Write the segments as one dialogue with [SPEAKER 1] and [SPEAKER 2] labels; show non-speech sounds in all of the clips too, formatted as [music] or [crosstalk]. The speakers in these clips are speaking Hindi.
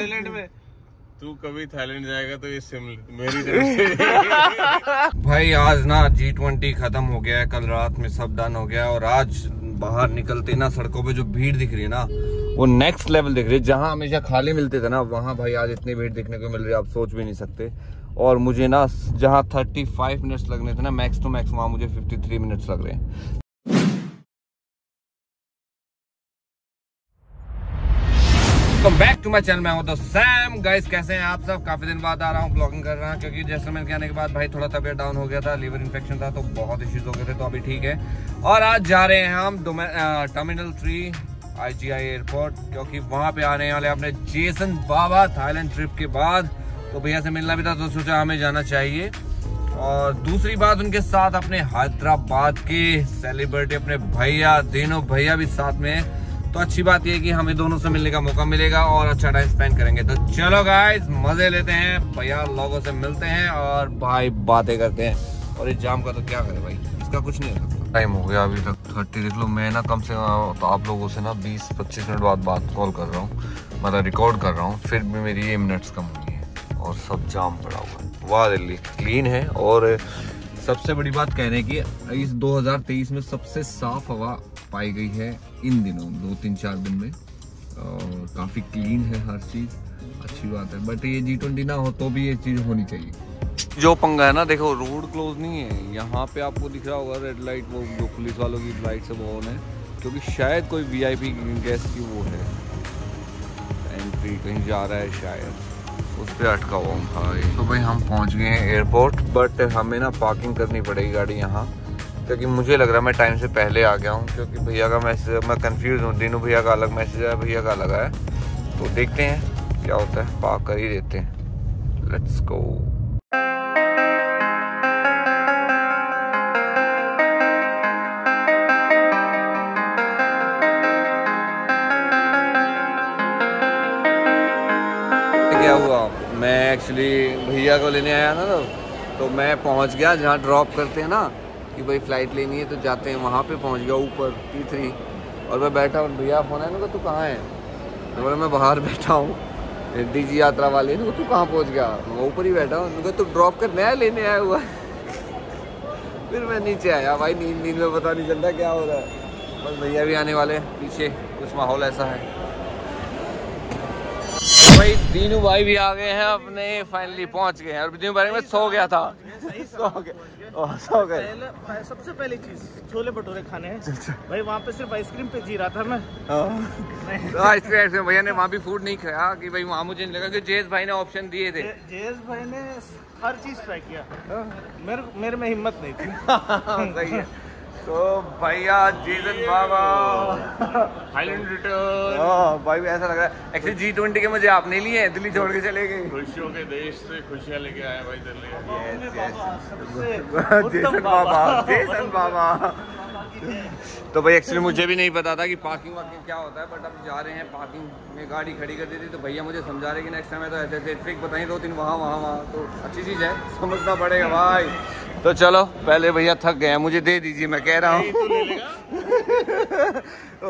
[SPEAKER 1] थाईलैंड में?
[SPEAKER 2] तू कभी थाईलैंड जाएगा तो ये सिम मेरी तरफ़ से। [laughs]
[SPEAKER 3] भाई आज ना जी ट्वेंटी खत्म हो गया है कल रात में सब डन हो गया और आज बाहर निकलते ना सड़कों पे जो भीड़ दिख रही है ना वो नेक्स्ट लेवल दिख रही है। जहाँ हमेशा खाली मिलते थे ना वहाँ भाई आज इतनी भीड़ दिखने को मिल रही है आप सोच भी नहीं सकते। और मुझे ना जहाँ 35 मिनट्स लगने थे ना मैक्स टू मैक्स वहाँ मुझे 53 मिनट्स लग रहे हैं। Welcome back to my channel मैं हूँ तो सैम गाइस कैसे हैं आप सब? काफ़ी दिन बाद आ रहा हूँ ब्लॉगिंग कर रहा हूँ, क्योंकि जैसलमेर के आने के बाद भाई थोड़ा तबियत डाउन हो गया था लीवर इन्फेक्शन था तो बहुत इश्यूज़ हो गए थे तो अभी ठीक है। और आज जा रहे हैं हम टर्मिनल थ्री आईजीआई एयरपोर्ट क्योंकि वहाँ पे आने वाले अपने जेसन बाबा थाईलैंड ट्रिप के बाद। तो भैया से मिलना भी था तो सोचा हमें जाना चाहिए। और दूसरी बात, उनके साथ अपने हैदराबाद के सेलिब्रिटी अपने भैया, दिनों भैया भी साथ में है। तो अच्छी बात यह कि हमें दोनों से मिलने का मौका मिलेगा और अच्छा टाइम स्पेंड करेंगे। तो चलो गाइस मज़े लेते हैं भैया लोगों से मिलते हैं और भाई बातें करते हैं। और इस जाम का तो क्या करे भाई? इसका कुछ नहीं है टाइम हो गया अभी तक थर्टी देख लो, मैं ना कम से कम तो आप लोगों से ना बीस, पच्चीस मिनट बाद बात कॉल कर रहा हूँ। मतलब रिकॉर्ड कर रहा हूँ, फिर भी मेरी ये मिनट्स कम हुई है और सब जाम पड़ा हुआ है। वाह दिल्ली क्लीन है और सबसे बड़ी बात कहने की इस 2023 में सबसे साफ़ हवा पाई गई है इन दिनों दो तीन चार दिन में। और काफ़ी क्लीन है हर चीज़। अच्छी बात है। बट ये जी ट्वेंटी ना हो तो भी ये चीज़ होनी चाहिए। जो पंगा है ना देखो रोड क्लोज नहीं है। यहाँ पे आपको दिख रहा होगा रेड लाइट वो जो पुलिस वालों की लाइट सब ऑन है। क्योंकि शायद कोई वीआईपी गेस्ट की वो है। एंट्री कहीं जा रहा है शायद। उस पर अटका हुआ हूँ भाई तो भाई हम पहुँच गए हैं एयरपोर्ट बट हमें ना पार्किंग करनी पड़ेगी गाड़ी यहाँ। क्योंकि मुझे लग रहा है मैं टाइम से पहले आ गया हूँ क्योंकि भैया का मैसेज मैं कंफ्यूज हूँ दिनों भैया का अलग मैसेज है भैया का अलग है। तो देखते हैं क्या होता है पार्क कर ही देते हैं। लेट्स गो क्या हुआ? मैं एक्चुअली भैया को लेने आया ना तो, तो मैं पहुँच गया जहाँ ड्रॉप करते हैं ना कि भाई फ़्लाइट लेनी है तो जाते हैं, वहाँ पे पहुँच गया ऊपर टी थ्री और मैं बैठा हूँ, भैया, फ़ोन है? ना तू कहाँ है? तो बोला, मैं बाहर [laughs] बैठा हूँ डी जी यात्रा वाले। ने तू कहाँ पहुँच गया? मैं ऊपर ही बैठा हूँ। तू ड्रॉप कर, नया लेने आया हुआ [laughs] फिर मैं नीचे आया। भाई, नींद नींद में पता नहीं चलता क्या हो रहा है। बस भैया भी आने वाले पीछे कुछ माहौल ऐसा है। भाई दीनू भाई भी आ गए हैं अपने फाइनली पहुँच गए हैं। और दीनू भाई में सो गया था। सो गया। [laughs] सो गए।
[SPEAKER 1] सबसे पहली चीज़ छोले भटूरे खाने हैं। भाई वहाँ पे सिर्फ़ आइसक्रीम पे जी रहा था मैं।
[SPEAKER 3] तो आइसक्रीम आइसक्रीम भैया ने वहाँ भी फ़ूड नहीं खाया कि भाई वहाँ मुझे नहीं लगा कि जेस भाई ने ऑप्शन दिए थे।
[SPEAKER 1] जेस भाई ने हर चीज़ ट्राई किया। मेरे मेरे में हिम्मत नहीं थी। [laughs]
[SPEAKER 3] सही है। तो भैया जीजन बाबा
[SPEAKER 2] थाईलैंड रिटर्न
[SPEAKER 3] हाँ भाई ऐसा लग रहा है। एक्चुअली जी ट्वेंटी के मुझे आपने लिए हैं दिल्ली छोड़ के चले गए।
[SPEAKER 2] खुशियों के देश से खुशियाँ लेके आए भाई दिल्ली। [laughs]
[SPEAKER 3] जेसन बाबा जीजन बाबा। [laughs] तो भाई एक्चुअली मुझे भी नहीं पता था कि पार्किंग वार्किंग क्या होता है बट अब जा रहे हैं पार्किंग में गाड़ी खड़ी कर दी थी तो भैया मुझे समझा रहे कि नेक्स्ट टाइम है तो ऐसे ऐसे ट्रिक बताएँ दो तीन वहाँ वहाँ वहाँ तो अच्छी चीज़ है समझना पड़ेगा भाई। तो चलो पहले भैया थक गए हैं मुझे दे दीजिए मैं कह रहा हूँ। [laughs]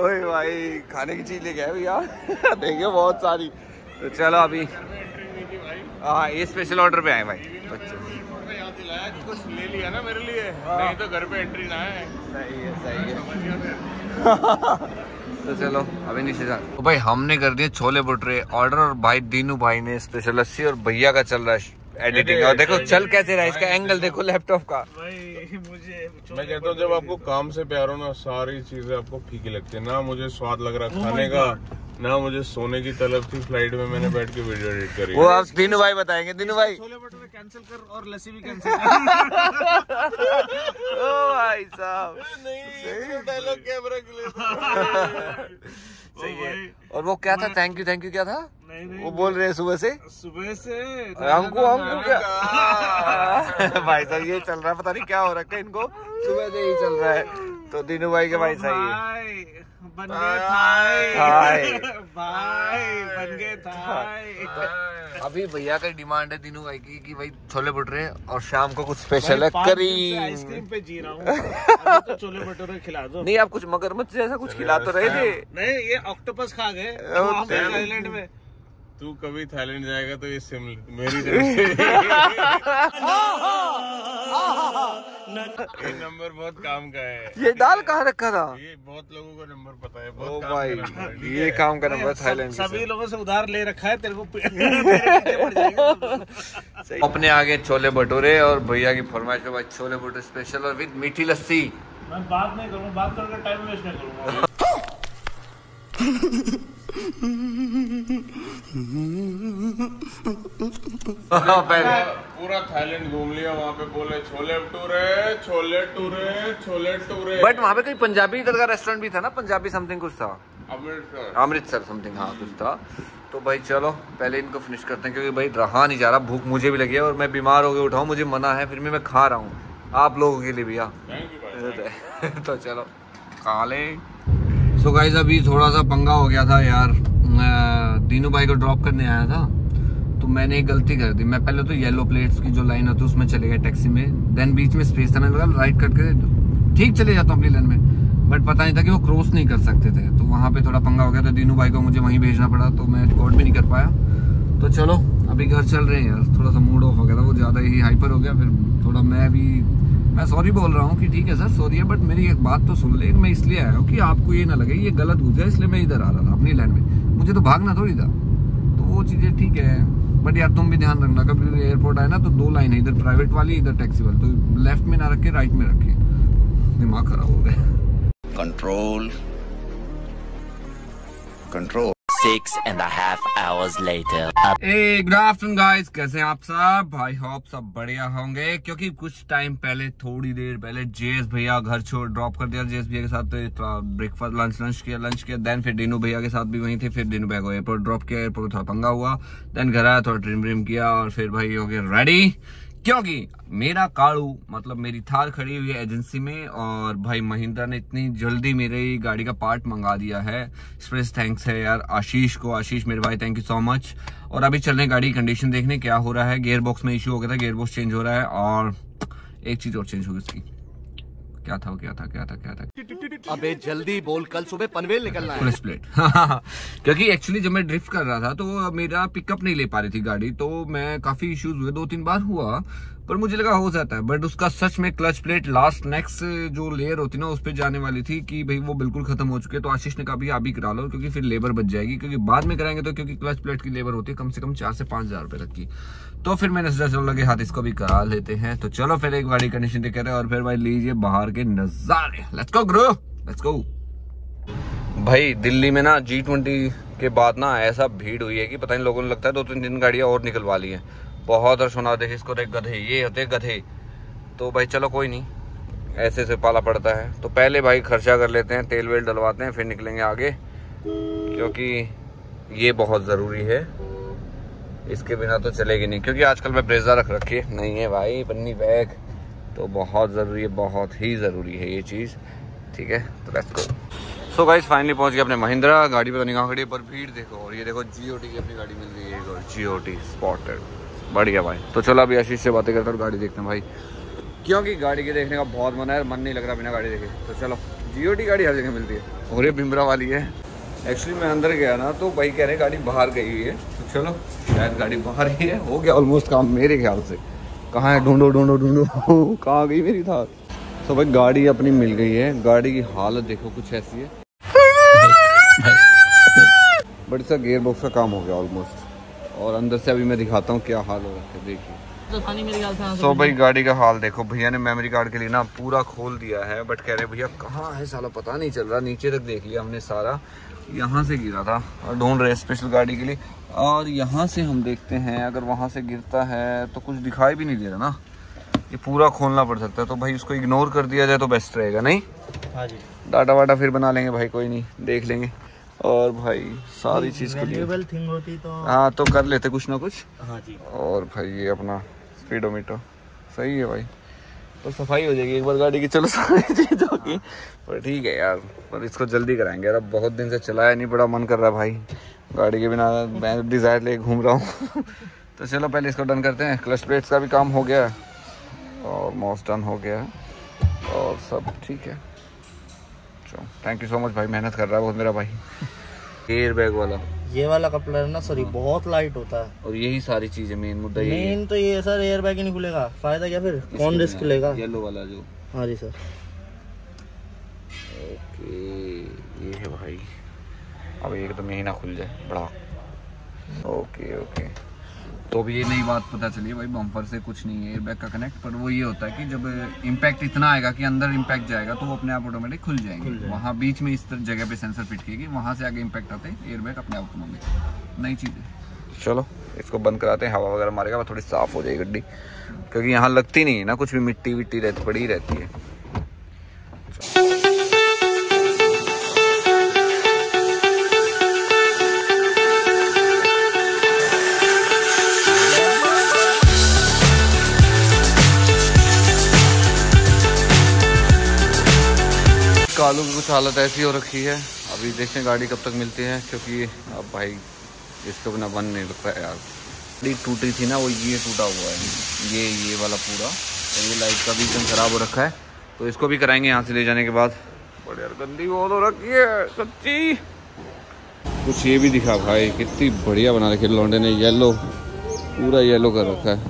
[SPEAKER 3] ओए भाई खाने की चीज़ लेके आए भैया? [laughs] देखिए बहुत सारी। तो चलो अभी। हाँ ये स्पेशल ऑर्डर पे आए भाई।
[SPEAKER 2] कुछ ले लिया ना मेरे लिए। नहीं तो घर पे एंट्री ना है
[SPEAKER 3] सही है सही है। [laughs] तो चलो अभी नीचे जा। तो भाई हमने कर दिए छोले भटूरे। ऑर्डर और भाई दीनू भाई ने स्पेशल लस्सी और भैया का चल रहा है एडिटिंग और देखो चल कैसे रहा है इसका एंगल देखो। लैपटॉप का।
[SPEAKER 1] भाई मुझे
[SPEAKER 2] मैं कहता हूँ जब आपको काम से प्यार हो ना सारी चीज़ें आपको फीकी लगती है। ना मुझे स्वाद लग रहा खाने का ना मुझे सोने की तलब थी फ़्लाइट में मैंने बैठ के वीडियो एडिट करी।
[SPEAKER 3] वो आप दीनू भाई बताएँगे दीनू भाई।
[SPEAKER 1] छोले भटूरे कैंसिल कर और लस्सी भी कैंसिल कर। [laughs]
[SPEAKER 3] ओ भाई साहब।
[SPEAKER 2] नहीं डायलॉग कैमरा के लिए [laughs]
[SPEAKER 3] सही है। और वो क्या था? थैंक यू थैंक यू क्या था?
[SPEAKER 1] नहीं नहीं
[SPEAKER 3] वो बोल रहे हैं सुबह से?
[SPEAKER 1] सुबह से
[SPEAKER 3] हमको हमको क्या? [laughs] भाई साहब ये चल रहा है पता नहीं क्या हो रखा है इनको। सुबह से ही चल रहा है। तो दीनू भाई के भाई सही है।
[SPEAKER 1] भाई बन गए थाई।
[SPEAKER 3] थाई। [laughs]
[SPEAKER 1] भाई बन गए थाई।
[SPEAKER 3] अभी भैया का डिमांड है तीनों भाई की कि भाई छोले भटूरे और शाम को कुछ स्पेशल है करी
[SPEAKER 1] आइसक्रीम पे जी रहा हूँ। [laughs] तो छोले भटूरे खिला दो।
[SPEAKER 3] नहीं आप कुछ मगरमच्छ जैसा कुछ खिला तो रहे थे। [laughs]
[SPEAKER 1] नहीं ये ऑक्टोपस खा गए। थाईलैंड में।
[SPEAKER 2] तू कभी थाईलैंड जाएगा तो ये सिम मेरी तरफ़ से। ये नंबर बहुत काम का है। [laughs]
[SPEAKER 3] ये डाल कहाँ रखा था?
[SPEAKER 2] ये बहुत लोगों को नंबर पता है
[SPEAKER 3] ओ
[SPEAKER 2] बहुत काम
[SPEAKER 3] भाई
[SPEAKER 2] का नंबर
[SPEAKER 3] ये काम का नंबर थाईलैंड
[SPEAKER 1] सभी लोगों से उधार ले रखा है तेरे को [laughs] तेरे [laughs] पीछे पड़ जाएगा।
[SPEAKER 3] अपने आगे छोले भटूरे और भैया की फरमाइश के बाद छोले भटूरे स्पेशल और विद मीठी लस्सी।
[SPEAKER 1] मैं बात नहीं करूँगा बात करके टाइम वेस्ट नहीं करूँगा।
[SPEAKER 2] पूरा थाईलैंड घूम लिया वहाँ पे बोले छोले टूरे छोले टूरे छोले टूरे।
[SPEAKER 3] बट वहाँ पे कोई पंजाबी इधर का रेस्टोरेंट भी था ना? पंजाबी समथिंग कुछ था।
[SPEAKER 2] अमृतसर।
[SPEAKER 3] अमृतसर समथिंग हाँ कुछ था। तो भाई चलो पहले इनको फिनिश करते हैं क्योंकि भाई रहा नहीं जा रहा भूख मुझे भी लगी है और मैं बीमार हो गया उठाऊँ मुझे मना है फिर भी मैं खा रहा हूँ। आप लोगों के लिए भैया
[SPEAKER 2] भाई [laughs]
[SPEAKER 3] तो चलो खा ले। सो so गाइज़ अभी थोड़ा सा पंगा हो गया था यार। दीनू भाई को ड्रॉप करने आया था तो मैंने एक गलती कर दी। मैं पहले तो येलो प्लेट्स की जो लाइन होती है, उसमें चले गए टैक्सी में। देन बीच में स्पेस था, मैंने लगा राइट कट ठीक चले जाता हूँ अपनी लाइन में। बट पता नहीं था कि वो क्रॉस नहीं कर सकते थे। तो वहाँ पे थोड़ा पंगा हो गया था। दीनू भाई को मुझे वहीं भेजना पड़ा तो मैं रिकॉर्ड भी नहीं कर पाया। तो चलो, अभी घर चल रहे हैं यार। थोड़ा सा मूड ऑफ़ हो गया था। वो ज़्यादा ही हाइपर हो गया। फिर थोड़ा मैं भी मैं सॉरी बोल रहा हूँ कि ठीक है सर सॉरी है बट मेरी एक बात तो सुन ले, मैं इसलिए आया हूँ कि आपको ये ना लगे, ये गलत गुजरा इसलिए मैं इधर आ रहा था अपनी लाइन में। मुझे तो भागना थोड़ी था। तो वो चीज़ें ठीक है बट यार तुम भी ध्यान रखना, कभी एयरपोर्ट आए ना तो दो लाइन है, इधर प्राइवेट वाली, इधर टैक्सी वाली तो लेफ़्ट में ना रखे राइट में रखे दिमाग खराब हो गया।
[SPEAKER 4] Control Control.
[SPEAKER 5] Six and a half hours later.
[SPEAKER 3] A good afternoon guys कैसे हैं आप सब? आई होप सब बढ़िया होंगे। क्योंकि कुछ टाइम पहले, थोड़ी देर पहले जेएस भैया घर छोड़ ड्रॉप कर दिया। जेएस भैया के साथ तो ब्रेकफास्ट लंच लंच किया लंच किया। देन फिर डिनू भैया के साथ भी वहीं थे। फिर डिनू भैया को एयरपोर्ट ड्रॉप किया। एयरपोर्ट थोड़ा पंगा हुआ। देन घर आया, थोड़ा ट्रिम व्रिम किया और फिर भाई हो गया रेडी क्योंकि मेरा काड़ू मतलब मेरी थार खड़ी हुई है एजेंसी में और भाई महिंद्रा ने इतनी जल्दी मेरी गाड़ी का पार्ट मंगा दिया है। स्प्रेस थैंक्स है यार, आशीष को। आशीष मेरे भाई थैंक यू सो मच और अभी चल रहे गाड़ी की कंडीशन देखने क्या हो रहा है। गेयर बॉक्स में इशू हो गया था गेयर बॉक्स चेंज हो रहा है और एक चीज़ और चेंज हो गई इसकी क्या था क्या था क्या था क्या था?
[SPEAKER 4] अबे जल्दी बोल कल सुबह पनवेल निकलना है।
[SPEAKER 3] प्लेट [laughs] क्योंकि एक्चुअली जब मैं ड्रिफ्ट कर रहा था तो मेरा पिकअप नहीं ले पा रही थी गाड़ी तो मैं काफ़ी इश्यूज़ हुए दो तीन बार हुआ पर मुझे लगा हो जाता है। बट उसका सच में क्लच प्लेट लास्ट नेक्स्ट जो लेयर होती ना उस पर जाने वाली थी कि भाई वो बिल्कुल खत्म हो चुके तो आशीष ने कहा भी आप ही करा लो क्योंकि फिर लेबर बच जाएगी। क्योंकि बाद में कराएँगे तो क्योंकि क्लच प्लेट की लेबर होती है कम से कम चार से पाँच हज़ार रुपए तक की। तो फिर मैंने सोचा, चलो लगे हाथ इसको भी करा लेते हैं। तो चलो फिर एक गाड़ी कंडीशन देख रहे और फिर भाई लीजिए बाहर के नजारे। Let's go grow let's go भाई, दिल्ली में ना जी ट्वेंटी के बाद ना ऐसा भीड़ हुई है कि पता नहीं, लोगों ने लगता है दो तीन दिन गाड़ियाँ और निकलवा ली हैं। बहुत और सुना देखे इसको देख गधे, ये होते गधे। तो भाई चलो कोई नहीं, ऐसे से पाला पड़ता है। तो पहले भाई खर्चा कर लेते हैं, तेल वेल डलवाते हैं, फिर निकलेंगे आगे, क्योंकि ये बहुत ज़रूरी है। इसके बिना तो चलेगी नहीं। क्योंकि आजकल मैं ब्रेजा रख रखी है। नहीं है भाई पन्नी बैग। तो बहुत ज़रूरी है, बहुत ही ज़रूरी है ये चीज़। ठीक है? तो let's go so guys finally पहुँच गए अपने महिंद्रा। गाड़ी पर नहीं कहाँ खड़ी पर भीड़ देखो। और ये देखो जियो की अपनी गाड़ी मिल रही है और। जियो टी स्पॉटेड बढ़िया भाई। तो चलो अभी आशीष से बातें करते हैं और गाड़ी देखते हैं भाई। क्योंकि गाड़ी के देखने का बहुत मन है, मन नहीं लग रहा बिना गाड़ी देखे। तो चलो जियो गाड़ी हर जगह मिलती है। और ये भिमरा वाली है। एक्चुअली मैं अंदर गया ना तो भाई कह रहे गाड़ी बाहर गई हुई है। तो चलो, शायद गाड़ी बाहर ही है। हो गया ऑलमोस्ट काम मेरे ख्याल से। कहाँ है? ढूंढो ढूंढो ढूंढो। [laughs] कहाँ गई मेरी थार? तो भाई, गाड़ी अपनी मिल गई है। गाड़ी की हालत देखो, कुछ ऐसी है। बट इसका गियर बॉक्स का काम हो गया ऑलमोस्ट और अंदर से अभी मैं दिखाता हूँ क्या हाल हो रहा है। देखिए। सो भाई गाड़ी का हाल देखो भैया ने मेमोरी कार्ड के लिए ना पूरा खोल दिया है बट कह रहे भैया कहाँ है साला? पता नहीं चल रहा नीचे तक देख लिया हमने सारा यहाँ से गिरा था और ढूंढ रहे स्पेशल गाड़ी के लिए और यहाँ से हम देखते हैं अगर वहाँ से गिरता है तो कुछ दिखाई भी नहीं दे रहा ना ये पूरा खोलना पड़ सकता है तो भाई उसको इग्नोर कर दिया जाए तो बेस्ट रहेगा नहीं?
[SPEAKER 1] हाँ जी।
[SPEAKER 3] डाटा वाटा फिर बना लेंगे भाई कोई नहीं देख लेंगे और भाई सारी चीज़ के लिए।
[SPEAKER 1] थिंग होती तो
[SPEAKER 3] हाँ तो कर लेते कुछ ना कुछ
[SPEAKER 1] हाँ जी।
[SPEAKER 3] और भाई ये अपना स्पीडोमीटर सही है भाई। तो सफ़ाई हो जाएगी एक बार गाड़ी की चलो सारी चीज़ों की पर ठीक है यार पर इसको जल्दी कराएँगे। यार अब बहुत दिन से चलाया नहीं बड़ा मन कर रहा भाई। गाड़ी के बिना मैं डिज़ायर लेके घूम रहा हूँ। [laughs] तो चलो पहले इसको डन करते हैं। क्लच प्लेट्स का भी काम हो गया है। और मॉस डन हो गया है। और सब ठीक है। चलो थैंक यू सो मच भाई मेहनत कर रहा है बहुत मेरा भाई। [laughs] एयर बैग वाला।
[SPEAKER 1] ये वाला कपड़ा है ना सॉरी बहुत लाइट होता है।
[SPEAKER 3] और यही सारी चीज़ें मेन मुद्दा
[SPEAKER 1] मेन तो ये सर एयर बैग ही नहीं खुलेगा। फ़ायदा क्या फिर? कौन रिस्क लेगा?
[SPEAKER 3] येलो वाला जो।
[SPEAKER 1] हाँ जी सर
[SPEAKER 3] ओके ये है भाई। अब एक तो महीना खुल जाए बड़ा। ओके ओके तो अभी ये नई बात पता चली भाई बम्पर से कुछ नहीं है एयरबैग का कनेक्ट पर वो ये होता है कि जब इम्पैक्ट इतना आएगा कि अंदर इम्पैक्ट जाएगा तो वो अपने आप ऑटोमेटिक खुल जाएँगे। वहाँ बीच में इस तरह जगह पे सेंसर फिट किएगी वहाँ से आगे इम्पैक्ट आते हैं एयरबैग अपने आप ऑटोमेटिक नई चीज़ है। चलो इसको बंद कराते हैं हवा वगैरह मारेगा थोड़ी साफ़ हो जाएगी गड्डी। क्योंकि यहाँ लगती नहीं है ना कुछ भी मिट्टी विट्टी रहती पड़ी रहती है। कालू की कुछ हालत ऐसी हो रखी है। अभी देखते हैं गाड़ी कब तक मिलती है, क्योंकि अब भाई इसके बिना बन नहीं लगता है यार। गाड़ी टूटी थी ना, वो ये टूटा हुआ है। ये ये वाला पूरा। और ये लाइट का भी एकदम खराब हो रखा है। तो इसको भी कराएँगे यहाँ से ले जाने के बाद। बड़े यार, गंदी बहुत हो रखी है, सच्ची। कुछ ये भी दिखा भाई, कितनी बढ़िया बना रखी है। लौंडे ने येलो पूरा येलो कर रखा है।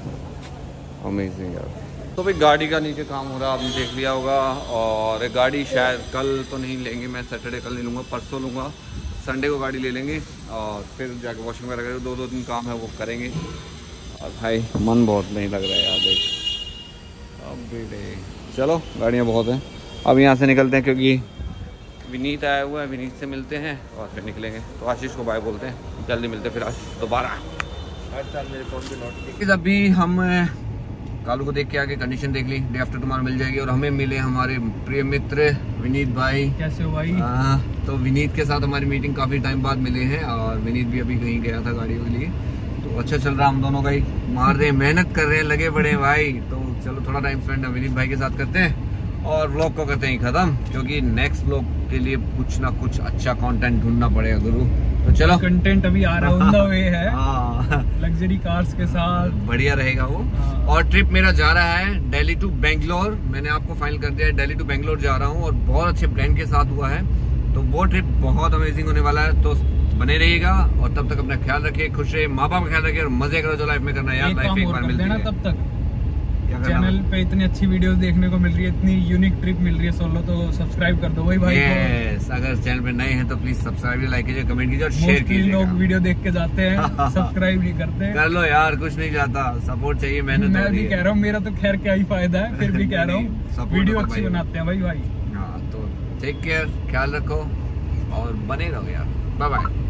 [SPEAKER 3] अमेजिंग यार। तो भाई गाड़ी का नीचे काम हो रहा है आपने देख लिया होगा। और गाड़ी शायद कल तो नहीं लेंगे मैं सैटरडे कल नहीं लूँगा परसों लूँगा। संडे को गाड़ी ले लेंगे और फिर जाके वॉशिंग वगैरह करेंगे। दो दो दिन काम है वो करेंगे। और भाई मन बहुत नहीं लग रहा है यार देख। अब भी डे चलो गाड़ियाँ बहुत हैं। अब यहाँ से निकलते हैं क्योंकि विनीत आया हुआ है विनीत से मिलते हैं और फिर निकलेंगे। तो आशीष को बाय बोलते हैं। जल्दी मिलते हैं फिर आशीष दोबारा।
[SPEAKER 1] मेरे फ़ोन पे नोटिफिकेशन
[SPEAKER 3] अभी हम कालू को देख के आगे कंडीशन देख ली। डे आफ्टर टुमारो मिल जाएगी और हमें मिले हमारे प्रिय मित्र विनीत भाई।
[SPEAKER 6] कैसे हो भाई?
[SPEAKER 3] आ, तो विनीत के साथ हमारी मीटिंग काफ़ी टाइम बाद मिले हैं और विनीत भी अभी कहीं गया था गाड़ियों के लिए। तो अच्छा चल रहा हम दोनों का ही। मार रहे हैं मेहनत कर रहे हैं लगे पड़े हैं भाई। तो चलो थोड़ा टाइम स्पेंड विनीत भाई के साथ करते हैं और व्लॉग को करते हैं खत्म क्योंकि नेक्स्ट व्लॉग के लिए कुछ ना कुछ अच्छा कॉन्टेंट ढूंढना पड़ेगा गुरु। तो चलो।
[SPEAKER 6] कंटेंट अभी आ रहा ऑन द वे है। [laughs]
[SPEAKER 3] हाँ।
[SPEAKER 6] लग्जरी कार्स के साथ।
[SPEAKER 3] बढ़िया रहेगा वो।
[SPEAKER 6] हाँ।
[SPEAKER 3] और ट्रिप मेरा जा रहा है दिल्ली टू बेंगलोर मैंने आपको फाइनल कर दिया है दिल्ली टू बेंगलोर जा रहा हूँ और बहुत अच्छे ब्रांड के साथ हुआ है। तो वो ट्रिप बहुत अमेजिंग होने वाला है। तो बने रहिएगा और तब तक अपना ख्याल रखिए खुश रहे माँ बाप का ख्याल रखिए और मज़े करो जो लाइफ में करना है। यार लाइफ एक बार मिलती है।
[SPEAKER 6] तब तक। चैनल पे इतनी अच्छी वीडियोस देखने को मिल रही है इतनी यूनिक ट्रिप मिल रही है सोलो तो सब्सक्राइब कर दो भाई भाई को।
[SPEAKER 3] Yes, अगर चैनल पे नए हैं तो प्लीज़ सब्सक्राइब लाइक कीजिए कमेंट कीजिए और शेयर
[SPEAKER 6] मोस्टली लोग वीडियो देख के जाते हैं [laughs] सब्सक्राइब नहीं करते।
[SPEAKER 3] कर लो यार कुछ नहीं जाता। सपोर्ट चाहिए मेहनत
[SPEAKER 6] मैं भी कह रहा हूँ मेरा तो खैर क्या ही फ़ायदा है फिर भी कह रहा [laughs] हूँ। वीडियो अच्छी बनाते हैं भाई भाई।
[SPEAKER 3] हाँ तो टेक केयर ख्याल रखो और बने रहो यार। Bye bye